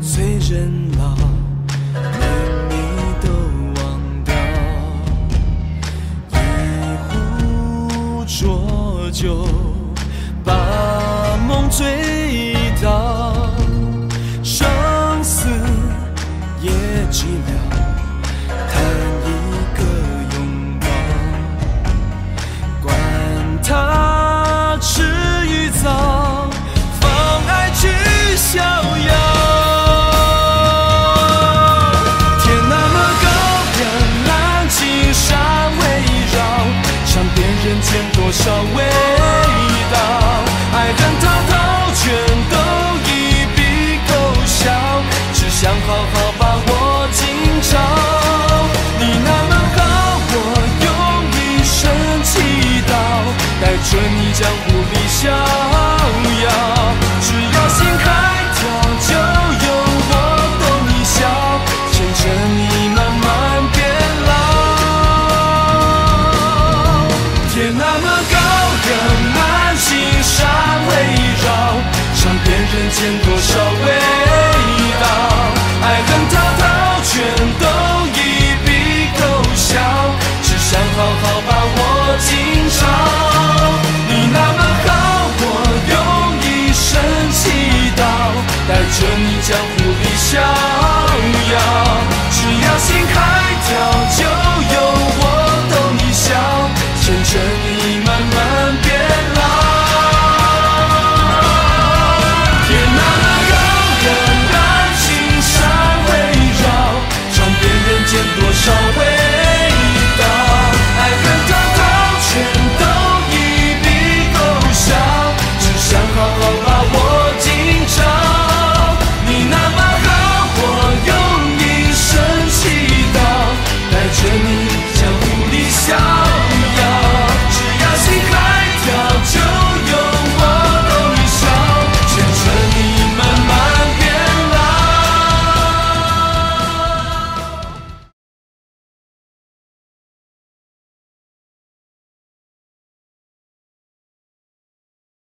醉人老，连你都忘掉。一壶浊酒，把梦醉倒，生死也寂寥。今朝你那么好我用一生祈祷带着你江湖里逍遥只要心还跳